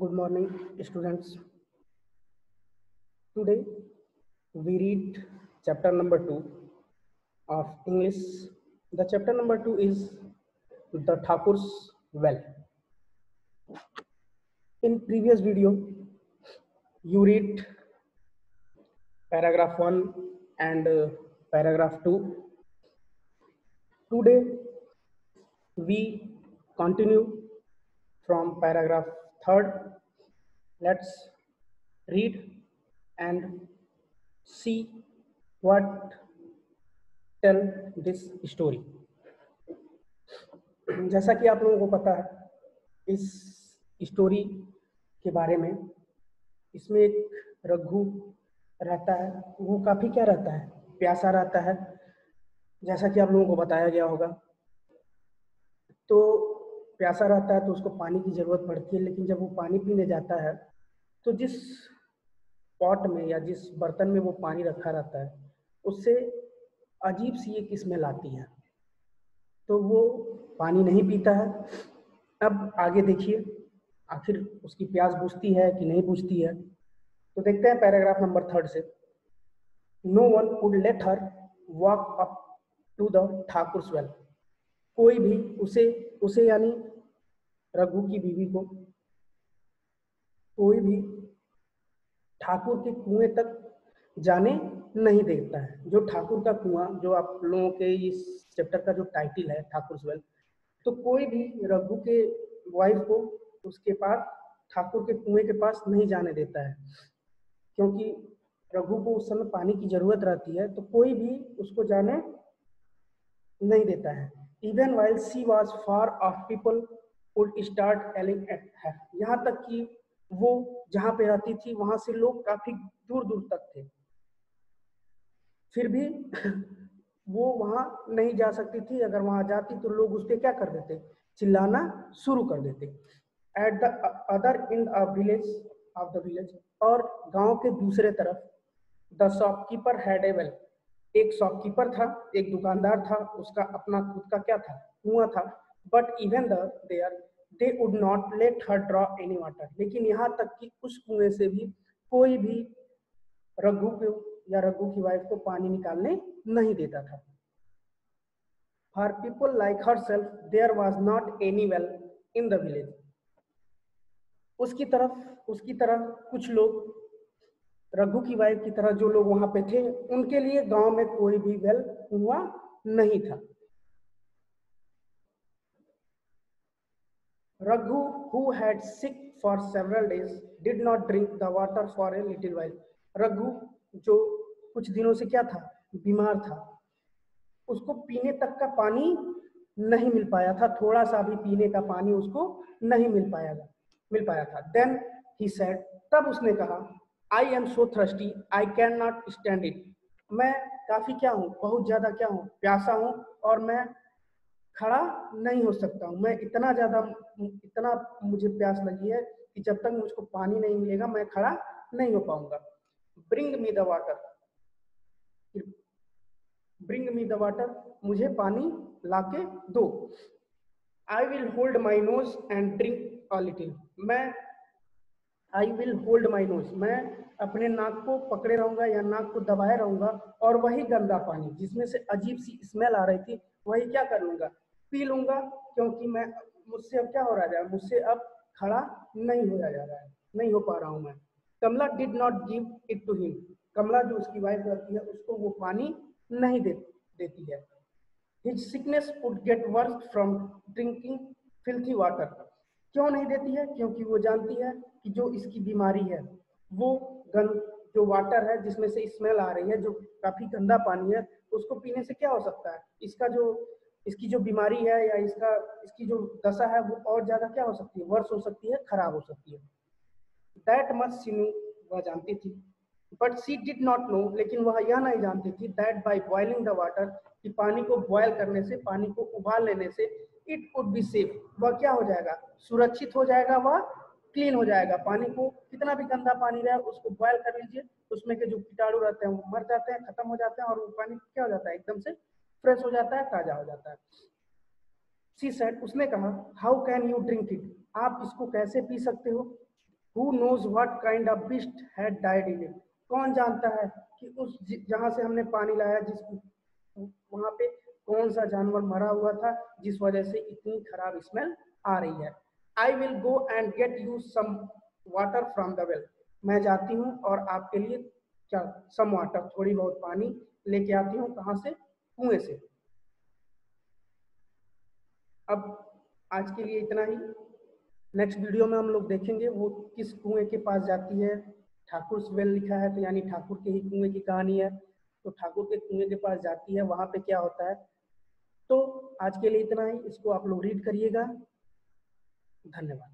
Good morning, students. Today we read chapter number two of English. The chapter number two is the Thakur's Well. In previous video, you read paragraph one and uh, paragraph two. Today we continue from paragraph third. Let's read and see what tell this story. जैसा कि आप लोगों को पता है, इस story के बारे में इसमें एक रघु रहता है वो काफ़ी क्या रहता है प्यासा रहता है जैसा कि आप लोगों को बताया गया होगा तो प्यासा रहता है तो उसको पानी की ज़रूरत पड़ती है, लेकिन जब वो पानी पीने जाता है तो जिस पॉट में या जिस बर्तन में वो पानी रखा रहता है, उससे अजीब सी एक स्मेल आती है। तो वो पानी नहीं पीता है। अब आगे देखिए, आखिर उसकी प्यास बुझती है कि नहीं बुझती है? तो देखते हैं पैराग्राफ नंबर थर्ड से। No one would let her walk up to the Thakur well कोई भी उसे उसे यानी रघु की बीवी को, कोई भी ठाकुर के कुएँ तक जाने नहीं देता है। जो ठाकुर का कुआँ, जो आप लोगों के इस चैप्टर का जो टाइटल है, ठाकुर वेल तो कोई भी रघु के वाइफ को उसके पास, ठाकुर के कुएँ के पास नहीं जाने देता है। क्योंकि रघु को उस समय पानी की ज़रूरत रहती है तो कोई भी उसको जाने नहीं देता है। Even while she was far off people would start yelling at है यहाँ तक कि वो जहाँ पे रहती थी, वहाँ से लोग काफ़ी दूर दूर तक थे। फिर भी वो वहाँ नहीं जा सकती थी। अगर वहाँ जाती तो लोग उस पर क्या कर देते? चिल्लाना शुरू कर देते। At the other end village of the village और गाँव के दूसरे तरफ़ the shopkeeper had a well एक शॉपकीपर था, एक दुकानदार था, उसका अपना खुद का क्या था, कुआँ था। But even there they would not let her draw any water लेकिन यहाँ तक कि उस कुएँ से भी कोई भी रघु को या रघु की वाइफ को पानी निकालने नहीं देता था। For people like herself there was not any well in the village उसकी तरफ़, उसकी तरह कुछ लोग रघु की वाइफ की तरह जो लोग वहाँ पे थे, उनके लिए गाँव में कोई भी वेल कुआ नहीं था। Raghu who had sick for several days did not drink the water for a little while Raghu, जो कुछ दिनों से क्या था? बीमार था। उसको पीने तक का पानी नहीं मिल पाया था। थोड़ा सा भी पीने का पानी उसको नहीं मिल पाया था, मिल पाया था। देन ही सेड तब उसने कहा I am so thirsty I can not stand it मैं काफ़ी क्या हूँ, बहुत ज़्यादा क्या हूँ, प्यासा हूँ और मैं खड़ा नहीं हो सकता हूँ। मैं इतना ज़्यादा इतना मुझे प्यास लगी है कि जब तक मुझको पानी नहीं मिलेगा, मैं खड़ा नहीं हो पाऊँगा। Bring me the water bring me the water मुझे पानी लाके दो। I will hold my nose and drink a little मैं I will hold my nose मैं अपने नाक को पकड़े रहूँगा या नाक को दबाए रहूँगा और वही गंदा पानी जिसमें से अजीब सी स्मेल आ रही थी वही क्या कर लूँगा? पी लूँगा क्योंकि मैं मुझसे अब क्या हो रहा है? मुझसे अब खड़ा नहीं हो जा रहा है नहीं हो पा रहा हूँ मैं। Kamala did not give it to him Kamala जो उसकी वाइफ रहती है उसको वो पानी नहीं दे, देती है। His sickness would get worse from drinking filthy water क्यों नहीं देती है? क्योंकि वो जानती है कि जो इसकी बीमारी है, वो गंद, जो वाटर है, जिसमें से स्मेल आ रही है, जो काफ़ी गंदा पानी है, उसको पीने से क्या हो सकता है? इसका जो, इसकी जो बीमारी है या इसका, इसकी जो दशा है, वो और ज़्यादा क्या हो सकती है? वर्ष हो सकती है, खराब हो सकती है। दैट मच सीनू वह जानती थी। But she did not know लेकिन वह यह नहीं जानती थी that by boiling the water कि पानी को बॉयल करने से, पानी को उबाल लेने से इट वुड बी सेफ़ वह क्या हो जाएगा? सुरक्षित हो जाएगा वह क्लीन हो जाएगा। पानी को कितना भी गंदा पानी रहे, उसको बॉयल कर लीजिए। उसमें के जो कीटाणु रहते हैं, वो मर जाते हैं, खत्म हो जाते हैं और वो पानी क्या हो जाता है? एकदम से फ्रेश हो जाता है, ताज़ा हो जाता है। सी सेट उसने कहा how can you drink it आप इसको कैसे पी सकते हो? Who knows what kind of beast had died in it कौन जानता है कि उस जहाँ से हमने पानी लाया, जिस वहाँ पे कौन सा जानवर मरा हुआ था, जिस वजह से इतनी खराब स्मेल आ रही है? I will go and get you some water from the well मैं जाती हूँ और आपके लिए क्या सम वाटर थोड़ी बहुत पानी लेके आती हूँ कहाँ से? कुएँ से। अब आज के लिए इतना ही। नेक्स्ट वीडियो में हम लोग देखेंगे वो किस कुएँ के पास जाती है। ठाकुर वेल लिखा है तो यानी ठाकुर के ही कुएँ की कहानी है। तो ठाकुर के कुएँ के पास जाती है, वहाँ पे क्या होता है? तो आज के लिए इतना ही। इसको आप लोग रीड करिएगा। धन्यवाद।